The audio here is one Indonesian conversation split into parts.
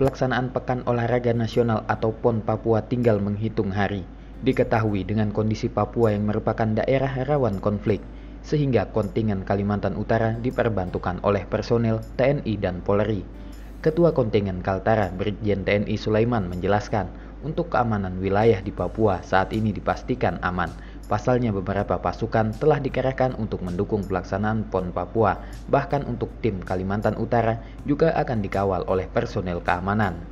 pelaksanaan Pekan Olahraga Nasional atau PON Papua tinggal menghitung hari. Diketahui dengan kondisi Papua yang merupakan daerah rawan konflik, sehingga kontingen Kalimantan Utara diperbantukan oleh personel TNI dan Polri. Ketua kontingen Kaltara Brigjen TNI Sulaiman menjelaskan, untuk keamanan wilayah di Papua saat ini dipastikan aman Pasalnya beberapa pasukan telah dikerahkan untuk mendukung pelaksanaan PON Papua, bahkan untuk tim Kalimantan Utara juga akan dikawal oleh personel keamanan.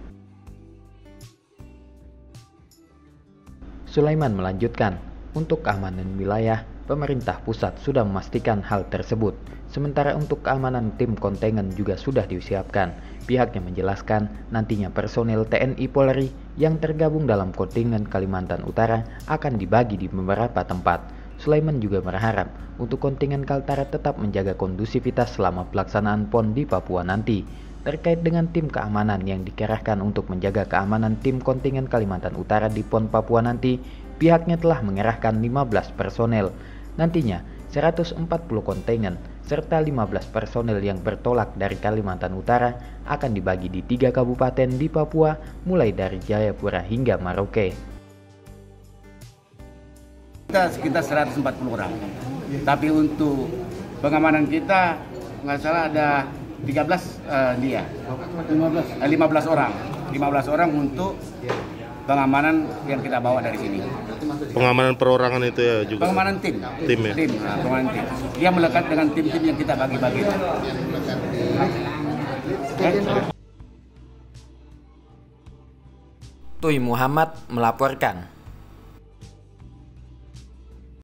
Sulaiman melanjutkan, untuk keamanan wilayah, pemerintah pusat sudah memastikan hal tersebut. Sementara untuk keamanan tim kontingen juga sudah disiapkan. Pihaknya menjelaskan nantinya personel TNI Polri yang tergabung dalam kontingen Kalimantan Utara akan dibagi di beberapa tempat. Sulaiman juga berharap untuk kontingen Kaltara tetap menjaga kondusivitas selama pelaksanaan PON di Papua nanti. Terkait dengan tim keamanan yang dikerahkan untuk menjaga keamanan tim kontingen Kalimantan Utara di PON Papua nanti, pihaknya telah mengerahkan 15 personel. Nantinya, 140 kontingen serta 15 personel yang bertolak dari Kalimantan Utara akan dibagi di tiga kabupaten di Papua mulai dari Jayapura hingga Maroke. Kita sekitar 140 orang, tapi untuk pengamanan kita nggak salah ada 13 uh, dia, 15. 15 orang, 15 orang untuk pengamanan yang kita bawa dari sini. Pengamanan perorangan itu ya juga. Pengamanan tim. Tim ya. Tim, nah, pengamanan tim. Dia melekat dengan tim-tim yang kita bagi-bagi. Tui Muhammad melaporkan.